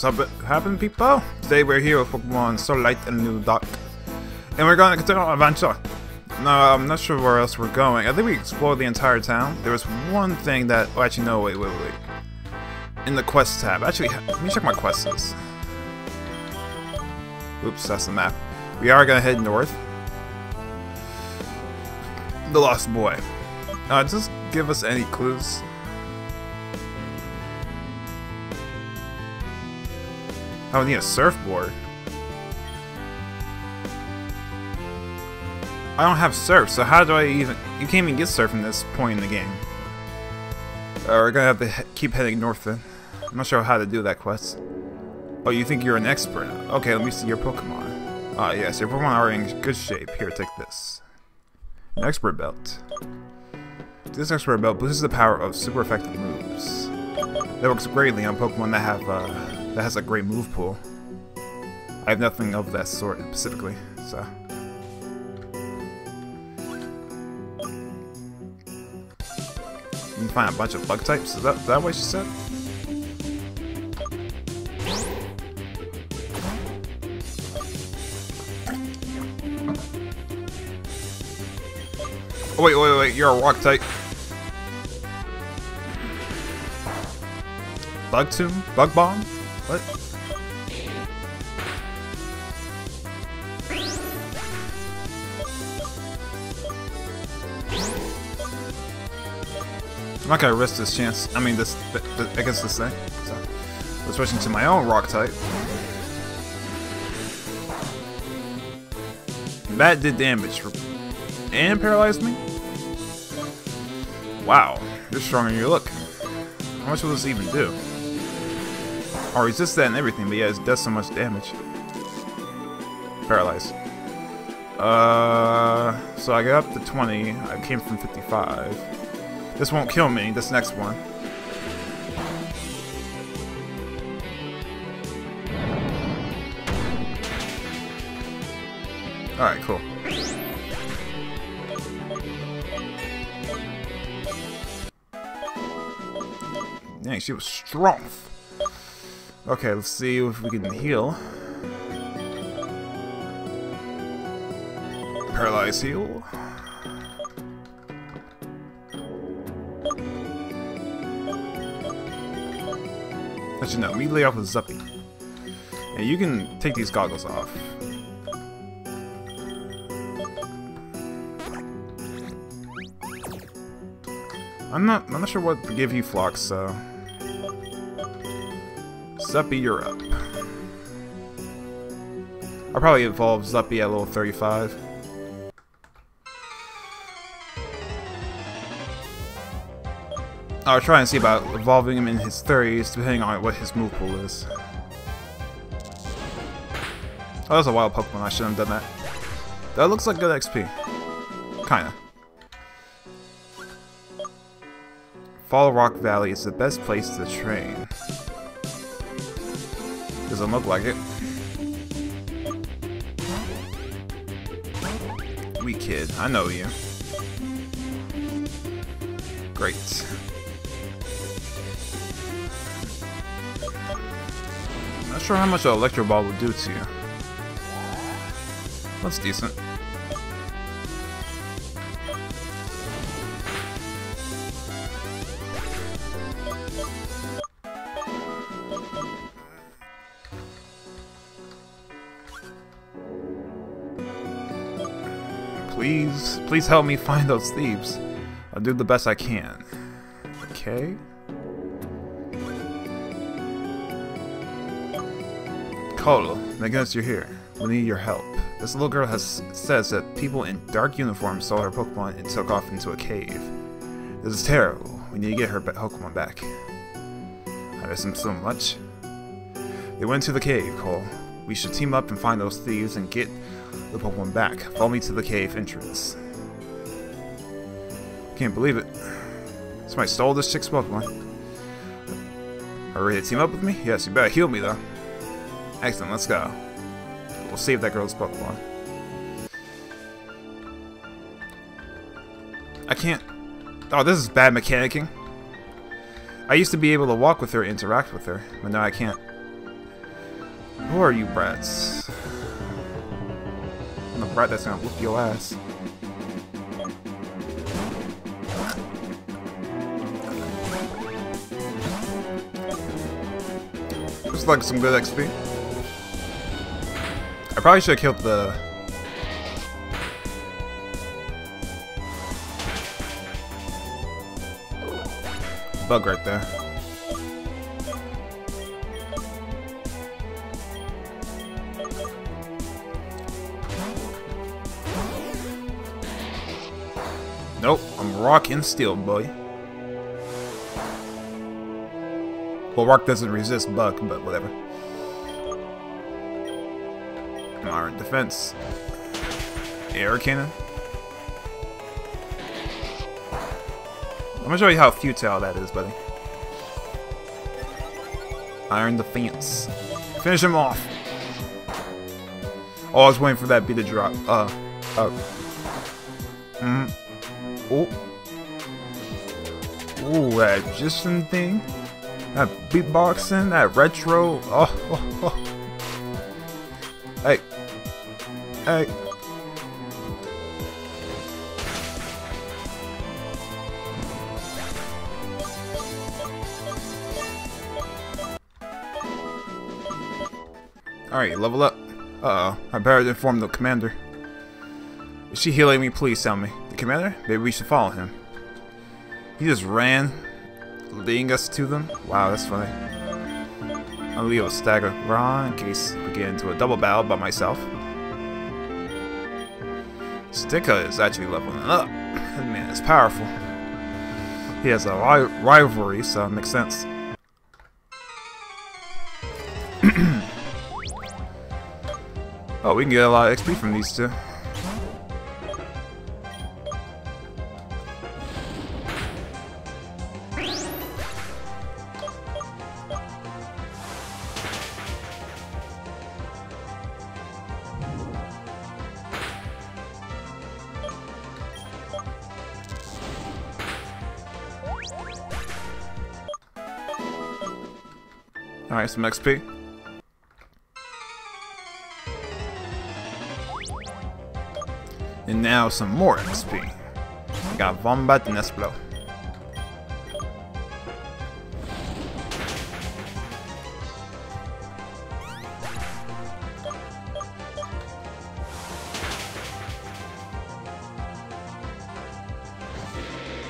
What's up, happening, people? Today we're here with Pokemon Starlight and New Dark. And we're going to continue our adventure. No, I'm not sure where else we're going. I think we explored the entire town. There was one thing that... Oh, actually, no, wait, wait, wait. In the quest tab. Actually, let me check my quests. Oops, that's the map. We are going to head north. The Lost Boy. Uh, just give us any clues. I would need a surfboard. I don't have surf, so how do I even... You can't even get surf in this point in the game. Uh, we're gonna have to he keep heading north then. I'm not sure how to do that quest. Oh, you think you're an expert? Okay, let me see your Pokemon. Ah, yes, your Pokemon are in good shape. Here, take this. An expert belt. This expert belt boosts the power of super effective moves. That works greatly on Pokemon that have uh, that has a great move pool. I have nothing of that sort specifically, so. You can find a bunch of bug types. Is that, is that what she said? Oh, wait, wait, wait, you're a rock type. Bug Tomb? Bug Bomb? What? I'm not gonna risk this chance. I mean, this against this thing. So, we're switching to my own rock type. That did damage and paralyzed me. Wow, you're stronger than you look. How much will this even do? Or resist that and everything, but yeah, it does so much damage. Paralyzed. Uh, so I got up to 20. I came from 55. This won't kill me, this next one. Alright, cool. Dang, she was strong. Okay, let's see if we can heal. Paralyze heal. Actually, no, we lay off with Zuppy. And you can take these goggles off. I'm not I'm not sure what to give you, Phlox, so Zuppy, you're up. I'll probably evolve Zuppy at level 35. I'll try and see about evolving him in his 30s, depending on what his move pool is. Oh, that's a wild Pokemon. I shouldn't have done that. That looks like good XP. Kinda. Fall Rock Valley is the best place to train. Doesn't look like it. We kid, I know you. Great. Not sure how much an Electro Ball would do to you. That's decent. Please, help me find those thieves. I'll do the best I can. Okay. Colo, thank goodness you're here. We need your help. This little girl has says that people in dark uniforms saw her Pokemon and took off into a cave. This is terrible. We need to get her Pokemon back. I miss him so much. They went to the cave, Cole. We should team up and find those thieves and get the Pokemon back. Follow me to the cave entrance. Can't believe it. Somebody stole this chick's Pokemon. Are ready to team up with me? Yes, you better heal me though. Excellent, let's go. We'll save that girl's Pokemon. I can't... Oh, this is bad mechanicking. I used to be able to walk with her, interact with her, but now I can't. Who are you brats? I'm the brat that's gonna whoop your ass. Looks like some good XP. I probably should have killed the... Bug right there. Nope, I'm rock and steel, boy. Well, rock doesn't resist buck, but whatever. Iron defense. Air cannon. I'm gonna show you how futile that is, buddy. Iron defense. Finish him off. Oh, I was waiting for that beat to drop. Uh, uh. Mm. Oh. Ooh, that Jishin thing. That beatboxing, that retro. Oh, oh, oh. Hey. Hey. Alright, level up. Uh oh I better inform the commander. Is she healing me? Please tell me. The commander? Maybe we should follow him. He just ran, leading us to them? Wow, that's funny. I'll leave a stagger run in case we get into a double battle by myself. Stika is actually leveling up. Man is powerful. He has a ri rivalry, so it makes sense. oh, we can get a lot of XP from these two. Some XP. And now some more XP. Got Vombat and Esplo.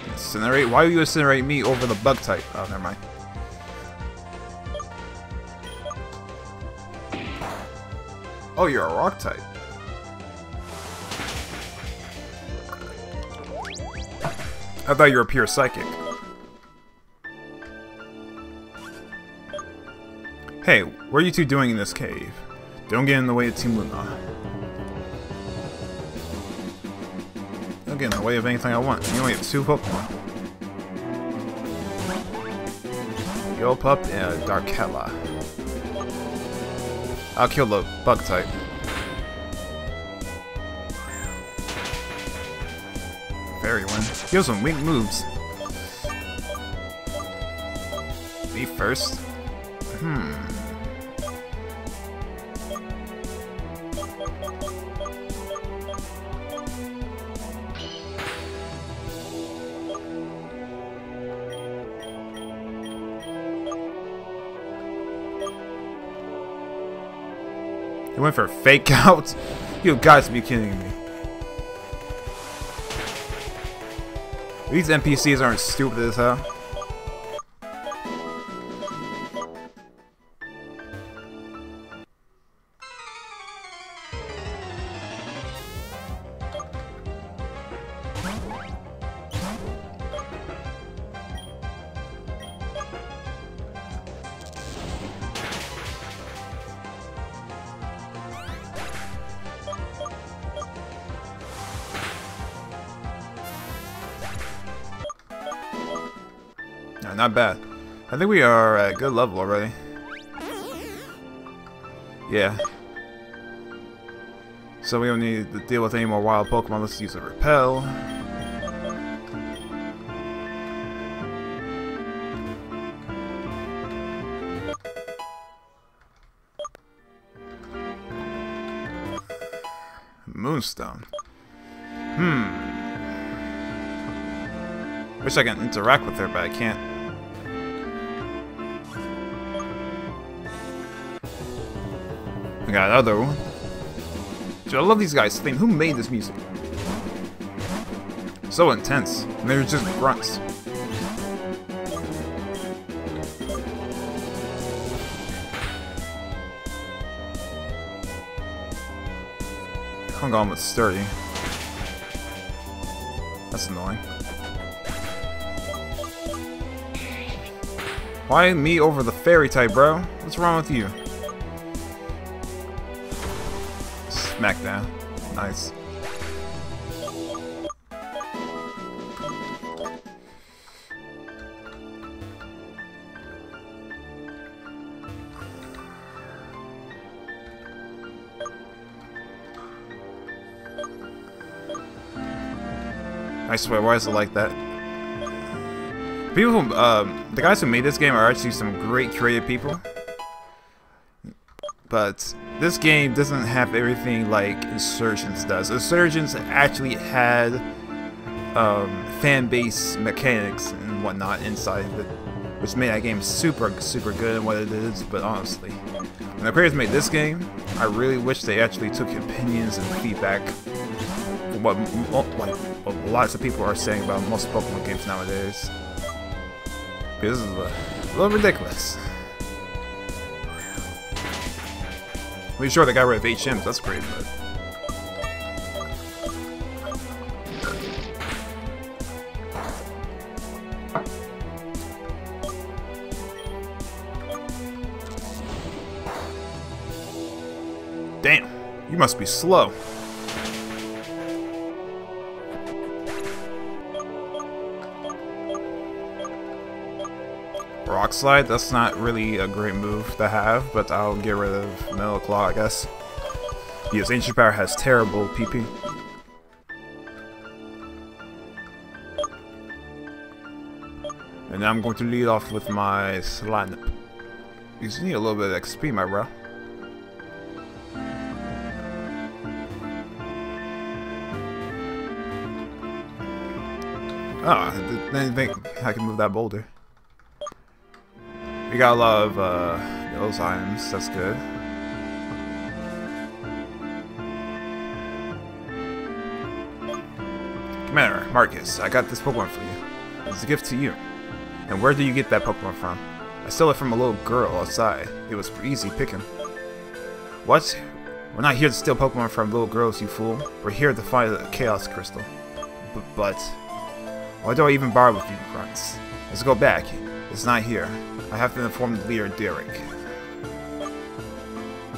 Incinerate? Why would you incinerate me over the bug type? Oh, never mind. Oh, you're a rock type. I thought you were a pure psychic. Hey, what are you two doing in this cave? Don't get in the way of Team Luna. Don't get in the way of anything I want. You only have two Pokemon. Yo pup and Darkella. I'll kill the bug type. Fairy one. Has some weak moves. Me first? You went for fake out? You guys be kidding me. These NPCs aren't stupid as hell. think we are at good level already. Yeah. So we don't need to deal with any more wild Pokemon. Let's use a repel. Moonstone. Hmm. Wish I can interact with her, but I can't. We got another one. Dude, I love these guys' theme. Who made this music? So intense. And they're just grunts. Hung on with sturdy. That's annoying. Why me over the fairy type, bro? What's wrong with you? Nice. I swear, why is it like that? People who, um, the guys who made this game are actually some great creative people. But this game doesn't have everything like Insurgence does. Insurgence actually had um, fan base mechanics and whatnot inside of it, which made that game super, super good in what it is. But honestly, when the creators made this game, I really wish they actually took opinions and feedback from what like lots of people are saying about most Pokemon games nowadays. This is a little ridiculous. I mean, sure, they got rid of HMs, that's great, but... Damn, you must be slow. Slide, that's not really a great move to have, but I'll get rid of Metal Claw, I guess. Because Ancient Power has terrible PP. And I'm going to lead off with my Slime. You just need a little bit of XP, my bro. Oh, ah, I didn't think I could move that boulder. We got a lot of uh, those items, that's good. Commander, Marcus, I got this Pokemon for you. It's a gift to you. And where did you get that Pokemon from? I stole it from a little girl outside. It was easy picking. What? We're not here to steal Pokemon from little girls, you fool. We're here to find the Chaos Crystal. B but... Why do I even bother with you, grunts? Let's go back. It's not here. I have to inform the leader, Derek.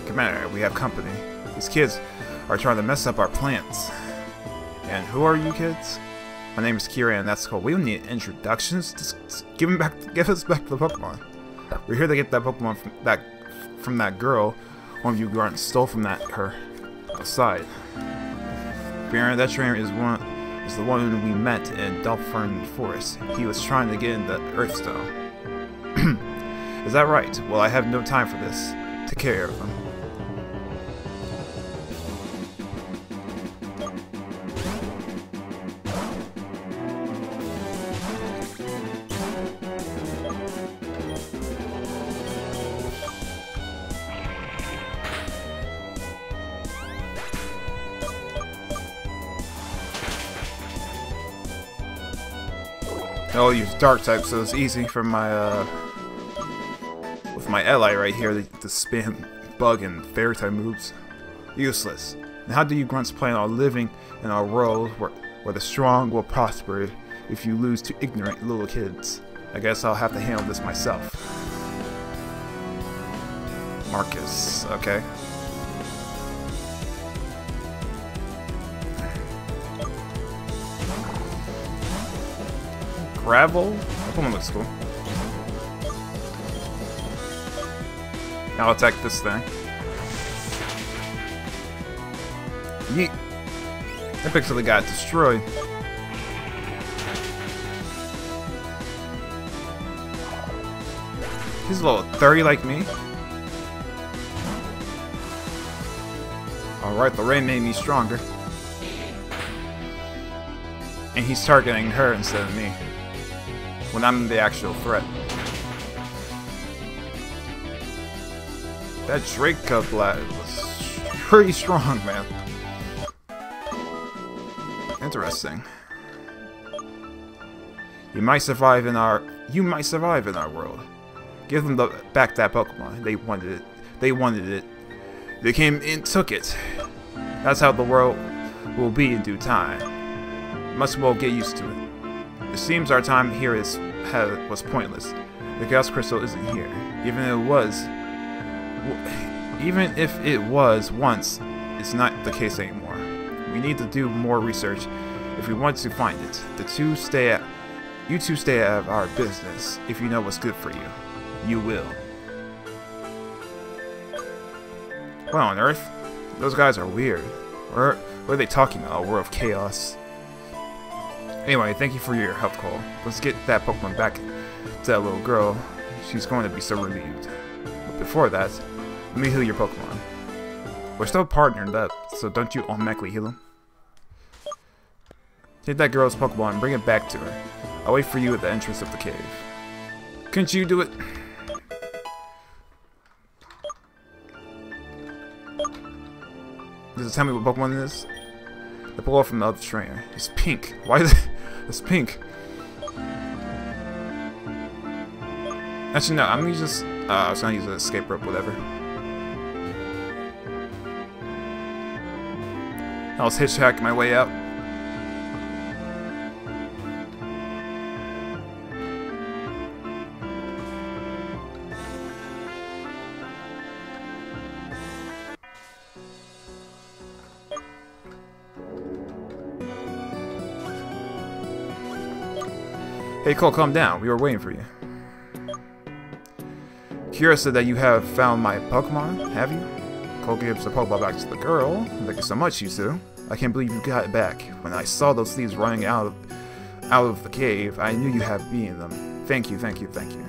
Commander, we have company. These kids are trying to mess up our plans. And who are you kids? My name is Kira and that's cool. We don't need introductions. Just give him back give us back the Pokemon. We're here to get that Pokemon from that from that girl one of you grunts stole from that her outside. Baron, that trainer is one is the one we met in Dolphfern Forest. He was trying to get in the Earthstone. Is that right? Well, I have no time for this. Take care them. I'll use dark type, so it's easy for my uh, my ally right here to, to spam bug and fairy type moves. Useless. And how do you grunts plan on living in a world where, where the strong will prosper if you lose to ignorant little kids? I guess I'll have to handle this myself. Marcus, okay. Gravel? That one looks cool. I'll attack this thing. Yeet. That pixel got destroyed. He's a little 30 like me. Alright, the rain made me stronger. And he's targeting her instead of me. When I'm the actual threat. That Draco Blast was pretty strong, man. Interesting. You might survive in our you might survive in our world. Give them the back that Pokemon. They wanted it. They wanted it. They came and took it. That's how the world will be in due time. Must well get used to it. It seems our time here is has, was pointless. The Chaos Crystal isn't here. Even if it was, even if it was once, it's not the case anymore. We need to do more research if we want to find it. The two stay at, you two stay out of our business. If you know what's good for you, you will. What on earth? Those guys are weird. What, are they talking about? A world of chaos. Anyway, thank you for your help, Cole. Let's get that Pokemon back to that little girl. She's going to be so relieved. But before that, let me heal your Pokemon. We're still partnered up, so don't you automatically heal him? Take that girl's Pokemon and bring it back to her. I'll wait for you at the entrance of the cave. Couldn't you do it? Does it tell me what Pokemon is? The Pokemon from the other trainer. It's pink. Why is it? It's pink. Actually, no. I'm gonna just. Uh, I was gonna use an escape rope, whatever. I was hitchhiking my way out. Hey Cole, calm down. We were waiting for you. Kira said that you have found my Pokemon, have you? Cole gives the Pokeball back to the girl. Thank you so much, you two. I can't believe you got it back. When I saw those thieves running out of, out of the cave, I knew you had beaten them. Thank you, thank you, thank you.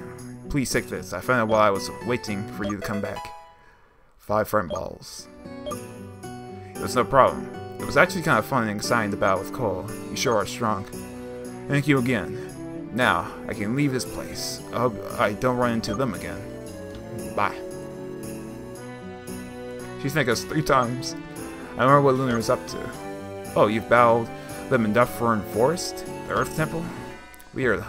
Please take this. I found it while I was waiting for you to come back. Five front balls. It was no problem. It was actually kind of fun and exciting to battle with Cole. You sure are strong. Thank you again. Now, I can leave this place. I hope I don't run into them again. Bye. She's thanked us three times. I wonder what Lunar is up to. Oh, you've battled them in Dufferin Forest? The Earth Temple? Weird.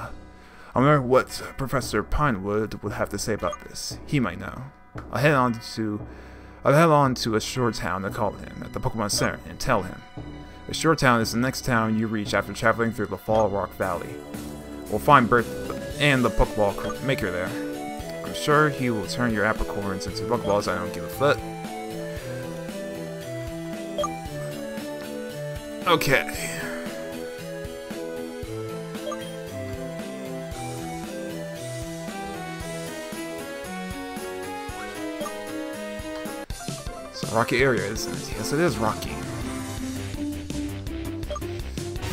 I wonder what Professor Pinewood would have to say about this. He might know. I'll head on to I'll head on to Azure Town to call him at the Pokemon Center and tell him. Azure Town is the next town you reach after traveling through the Fall Rock Valley. We'll find Bert and the Pokeball maker there. I'm sure he will turn your apricorns into Pokeballs, I don't give a foot. Okay. It's a rocky area, isn't it? Yes, it is rocky.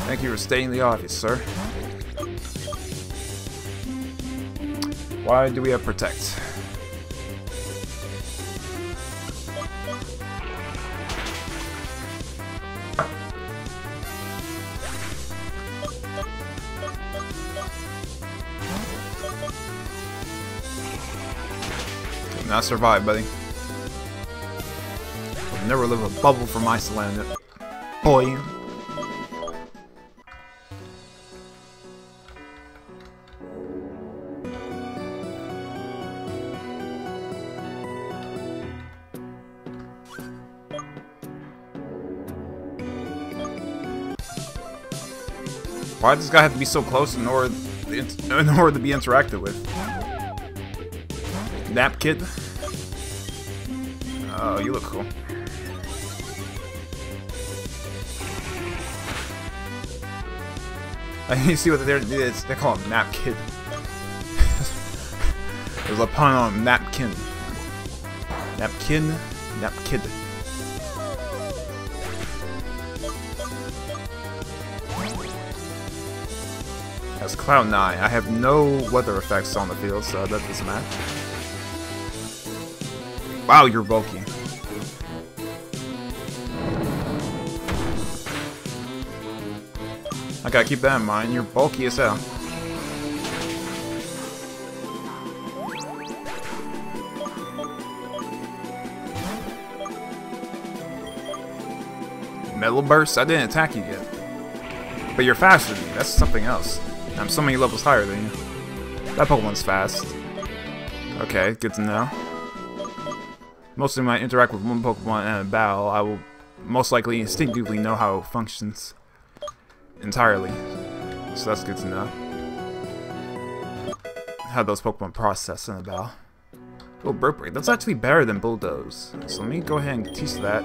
Thank you for stating the obvious, sir. Why do we have protect? Not survived, buddy. I'll never live a bubble from Iceland. Boy. Why does this guy have to be so close in order, in order to be interacted with? Nap kid? Oh, you look cool. I see what they're they call him Nap Kid. There's a pun on napkin. Napkin, Nap Kid. As Cloud9, I have no weather effects on the field, so that doesn't matter. Wow, you're bulky. I gotta keep that in mind. You're bulky as hell. Metal Burst? I didn't attack you yet. But you're faster than me. That's something else. I'm so many levels higher than you. That Pokemon's fast. Okay, good to know. Mostly when I interact with one Pokemon in a battle, I will most likely instinctively know how it functions entirely. So that's good to know. How those Pokemon process in a battle. Oh, Burp Break. That's actually better than Bulldoze. So let me go ahead and teach that.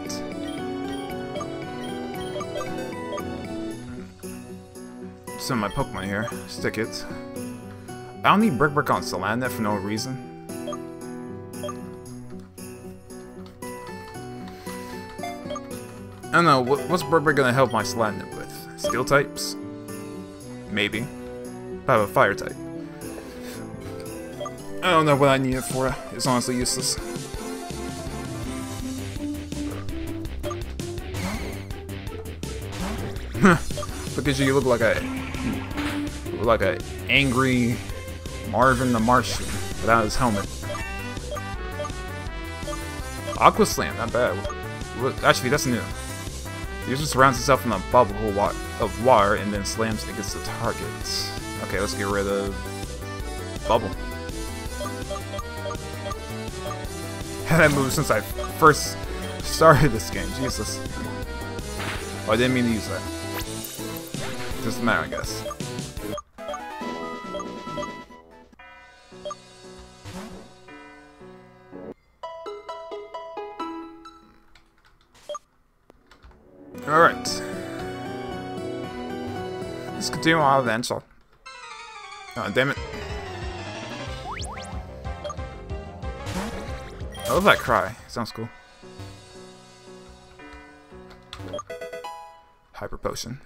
Of my Pokemon here. Stick it. I don't need Brick Break on Salandit for no reason. I don't know, what's Brick Break gonna help my Salandit with? Steel types? Maybe. I have a fire type. I don't know what I need it for. It's honestly useless. because you look like a like a angry Marvin the Martian without his helmet. Aqua Slam, not bad. Actually, that's new. User surrounds himself in a bubble of water and then slams against the target. Okay, let's get rid of bubble. Had that move since I first started this game. Jesus. Oh, I didn't mean to use that. Doesn't matter, I guess. Let's continue our adventure. Oh, damn it. I love that cry. Sounds cool. Hyper potion.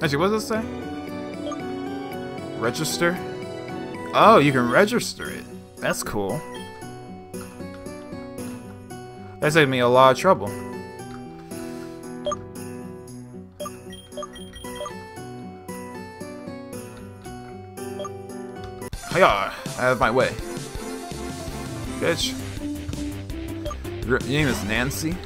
Actually, what does it say? Register? Oh, you can register it. That's cool. That saved me a lot of trouble. Hiya! Out of my way. Bitch. Your name is Nancy?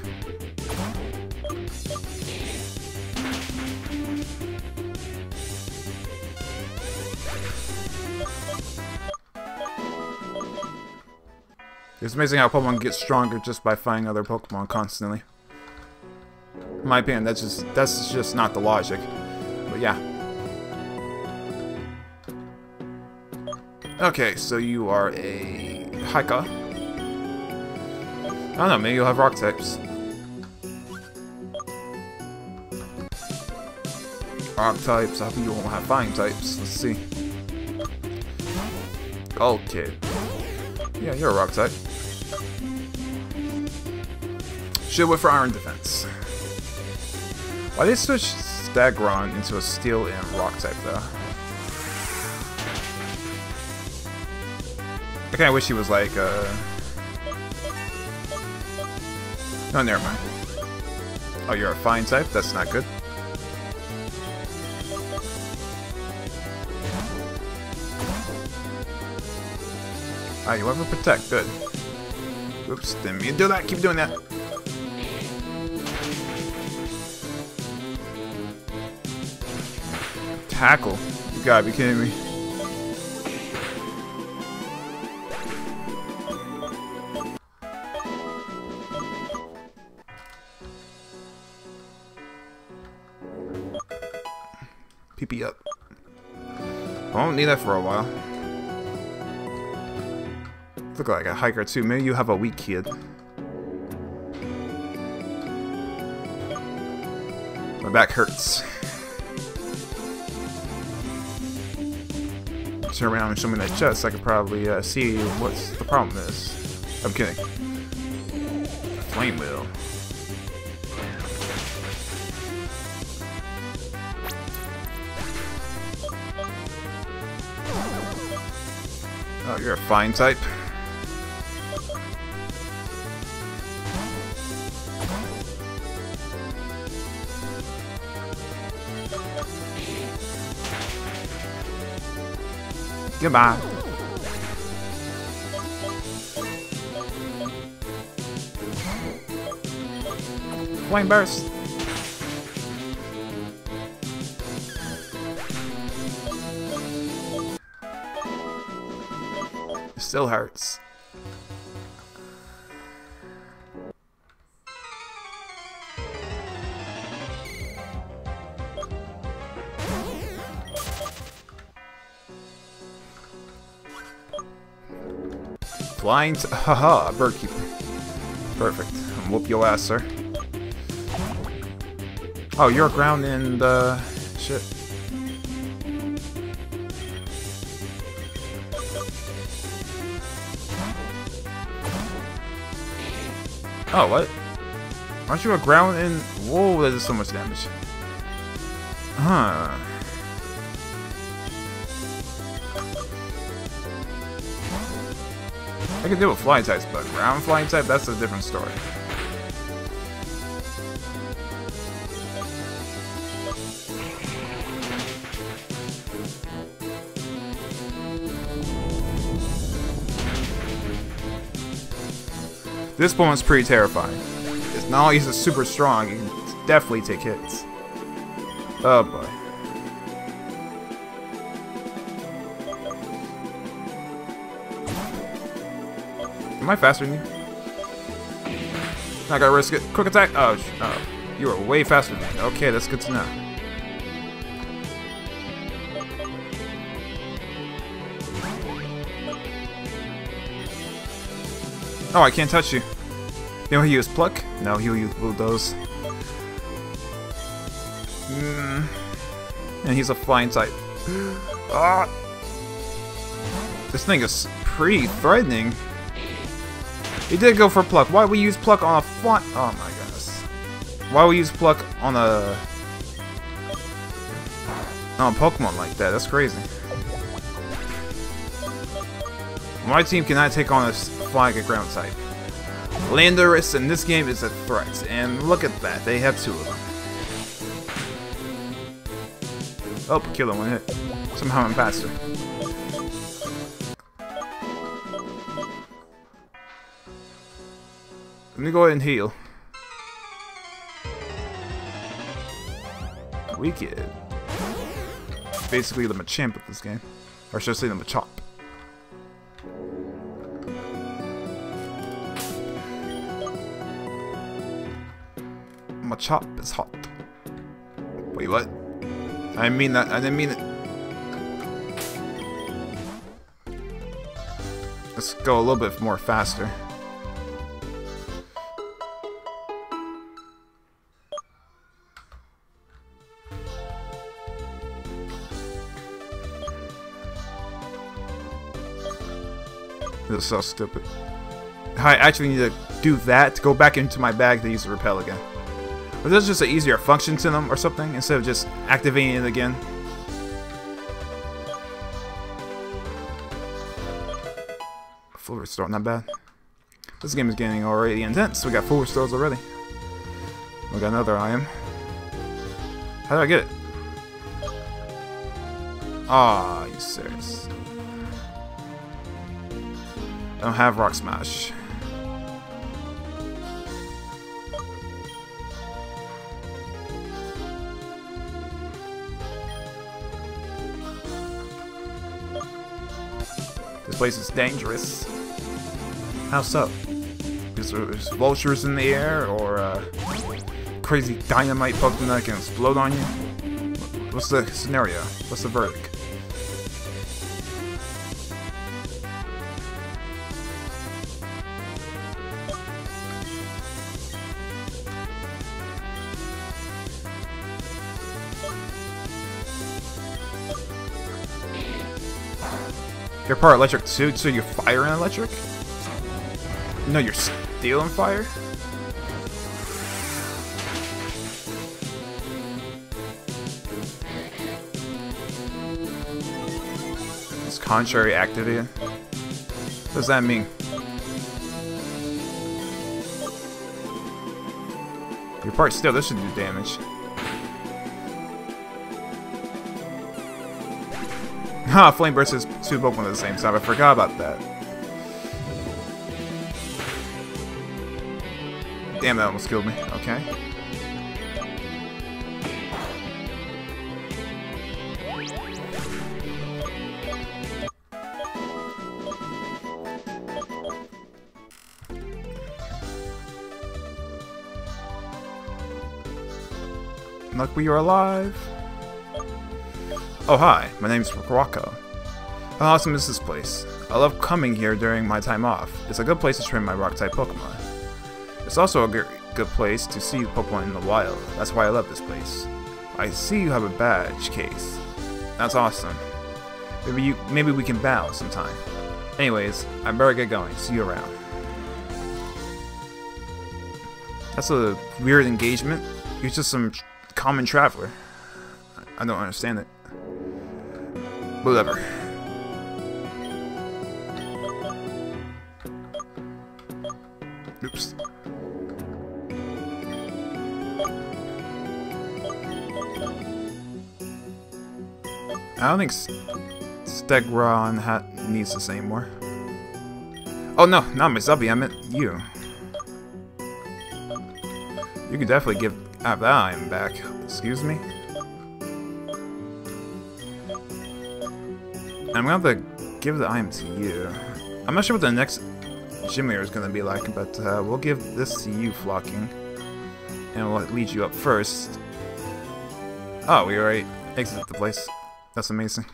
It's amazing how Pokemon get stronger just by fighting other Pokemon constantly. In my opinion, that's just that's just not the logic. But yeah. Okay, so you are a Hiker. I don't know, maybe you'll have rock types. Rock types, I hope you won't have flying types. Let's see. Okay. Yeah, you're a rock type. Shield for iron defense. Why did they switch Stagron into a steel and rock type though? I kinda wish he was like uh Oh never mind. Oh you're a fine type? That's not good. Ah, you ever protect, good. Oops, didn't mean to do that, keep doing that. Tackle? You gotta be kidding me. PP up. I won't need that for a while. Look like a hiker too. Maybe you have a weak kid. My back hurts. Turn around and show me that chest, I could probably uh, see what's the problem is. I'm kidding. Flame wheel. Oh, you're a fine type. Goodbye. Flame burst. It still hurts. Flying to- haha, bird keeper. Perfect. Whoop your ass, sir. Oh, you're ground and, uh, shit. Oh, what? Aren't you a ground and... Whoa, that does so much damage. Huh. I can deal with flying types, but ground flying type, that's a different story. This one's pretty terrifying. It's not only is it super strong, you can definitely take hits. Oh boy. Am I faster than you? I gotta risk it. Quick attack! Oh, oh. You are way faster than me. Okay, that's good to know. Oh, I can't touch you. You know he use pluck? No, he'll use bulldoze. Mm. And he's a flying type. ah! This thing is pretty threatening. He did go for pluck. Why we use pluck on a fly? Oh my goodness. Why we use pluck on a on a Pokemon like that? That's crazy. My team cannot take on a flying ground type. Landorus in this game is a threat, and look at that, they have two of them. Oh, kill him one hit. Somehow I'm faster. Let me go ahead and heal. Wicked. Basically the Machamp of this game. Or should I say the Machop. Machop is hot. Wait, what? I didn't mean that. I didn't mean it. Let's go a little bit more faster. Is so stupid. I actually need to do that to go back into my bag to use the repel again. But there's just an easier function to them or something instead of just activating it again. Full restore, not bad. This game is getting already intense. We got full restores already. We got another item. How did I get it? Ah, you serious? I don't have Rock Smash. This place is dangerous. How so? Is there is vultures in the air, or uh, crazy dynamite Pokemon that can explode on you? What's the scenario? What's the verdict? Part electric too, so you fire in electric? No, you're stealing fire? It's contrary activity. What does that mean? Your part still, this should do damage. Ha, Flame Burst is two Pokemon at the same time. I forgot about that. Damn, that almost killed me. Okay. Luckily you're alive. Oh hi, my name's Rocco. How awesome is this place? I love coming here during my time off. It's a good place to train my rock-type Pokemon. It's also a good, place to see Pokemon in the wild. That's why I love this place. I see you have a badge case. That's awesome. Maybe you, maybe we can battle sometime. Anyways, I better get going. See you around. That's a weird engagement. You're just some common traveler. I don't understand it. Whatever. Oops. I don't think Stegron hat needs this anymore. Oh no, not my Zubby, I meant you. You could definitely give have that item back. Excuse me? I'm gonna have to give the item to you. I'm not sure what the next gym leader is gonna be like, but uh, we'll give this to you, Flocking. And we'll lead you up first. Oh, we already exited the place. That's amazing.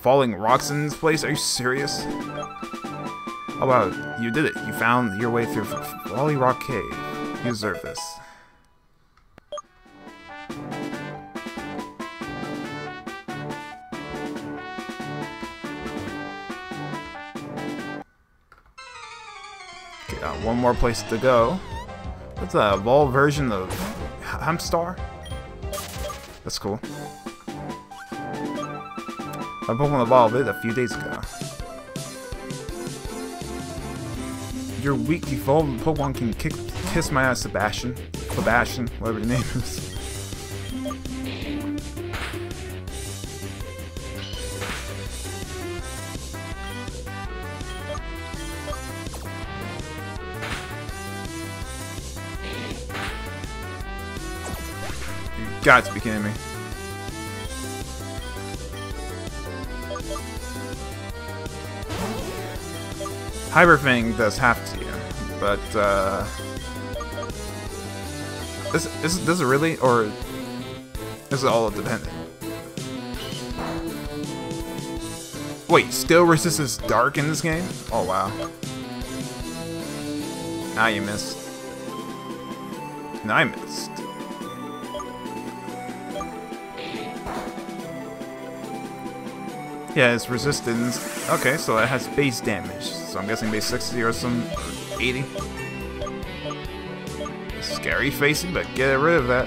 Falling rocks in this place? Are you serious? Oh wow, you did it. You found your way through Wally Rock Cave. You deserve this. More place to go. What's a evolved version of Hamstar? That's cool. I Pokemon evolved it a few days ago. your weak evolved Pokemon can kick, kiss my ass, Sebastian. Sebastian, whatever your name is. Got to be kidding me. Hyperfang does have to, but uh, this is this really, or is it all dependent? Wait, still resistance dark in this game? Oh wow. Now you missed. Now I missed. It's resistance. Okay, so it has base damage. So I'm guessing base 60 or some or 80. Scary facing, but get rid of that.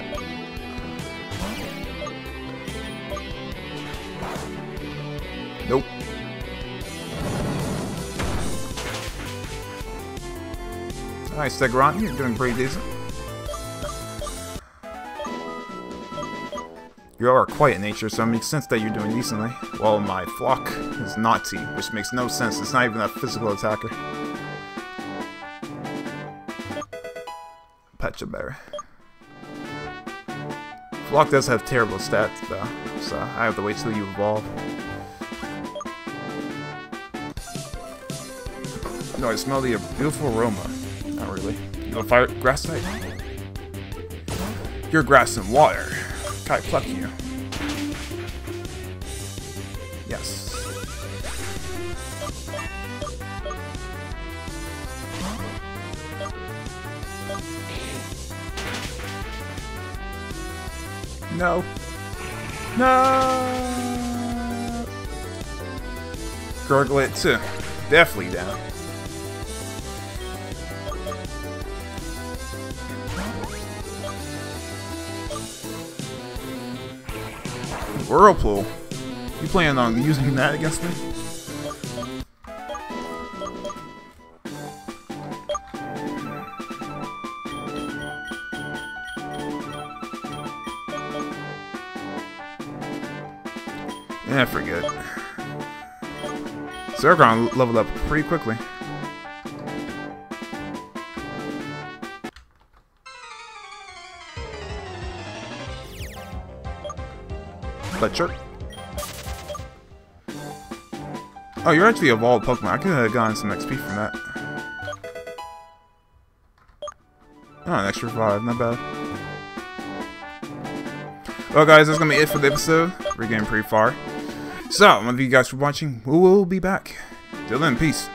Nope. Alright, Stegron, you're doing pretty decent. You are quiet nature, so it makes sense that you're doing decently. While my flock is naughty, which makes no sense. It's not even a physical attacker. Pecha Berry. Flock does have terrible stats, though, so I have to wait till you evolve. No, I smell the beautiful aroma. Not really. You a fire grass type? You're grass and water. Can I pluck you? No! Gurglet too. Definitely down. Whirlpool. You planning on using that against me? Zergron leveled up pretty quickly. Fletcher. Oh, you're actually evolved Pokemon. I could have gotten some XP from that. Oh, an extra 5. Not bad. Well, guys, that's going to be it for the episode. We're getting pretty far. So, thank you guys for watching. We will be back. Till then, peace.